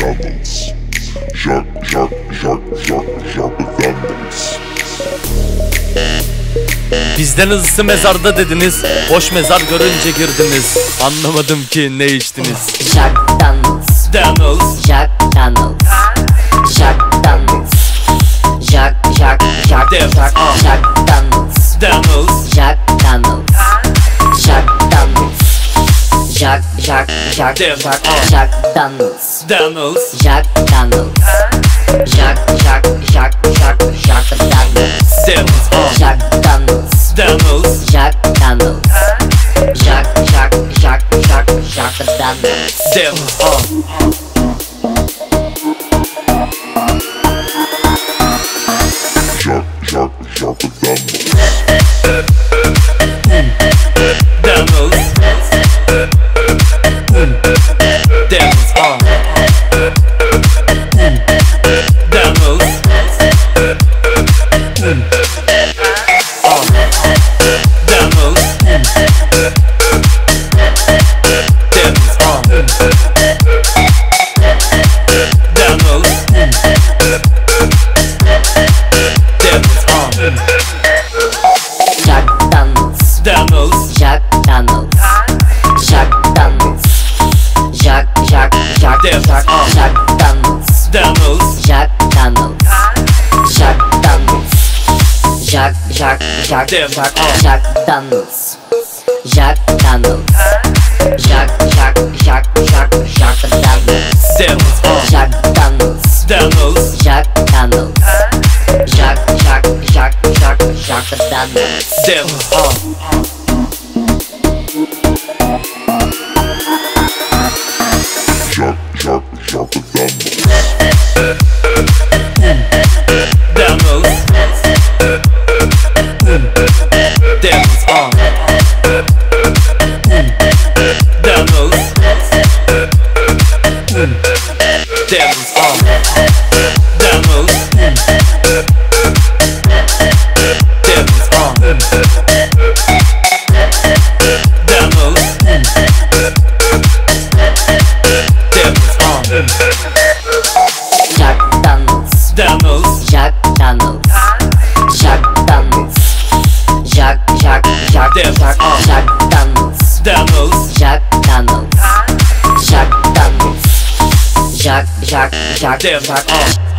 McDonald's. Jacques, Jacques, Jacques, Jacques, Jacques McDonald's. Bizden hızlısı mezarda dediniz Boş mezar görünce girdiniz. Anlamadım ki ne içtiniz. Jack Daniels, Daniels. Jack Daniels, Jack Daniels, Jack, Jack, Jack, Daniels, Jack, Jack, Jack, Jack, Daniels, Jack, ah. Jack Daniels, Daniels. Jack Daniels, Jack, Jack, Jack, Jack, Jack Daniels, Daniels ah. Jack Daniels, Daniels. Jack Daniels, Jack, Jack, Jack, Jack, Jack Daniels. Daniels Daniels, Jack Daniels, Jack Daniels, Jack, Jack, Jack, Jack, ah. Jack Daniels, Daniels Jack Daniels, Jack Daniels, Jack, Jack, Jack, Jack, ah. Jack Daniels, Jack Daniels, Jack, Jack, Jack, Jack, Jack Daniels, Daniels ah. Jack Daniels, Daniels Jack Daniels, Jack, Jack, Jack, Jack, Jack Daniels. Daniels Jack. Jack Daniels, Daniels. Jack Daniels, Jack Daniels, Jack, Jack, Jack, Jack, ah.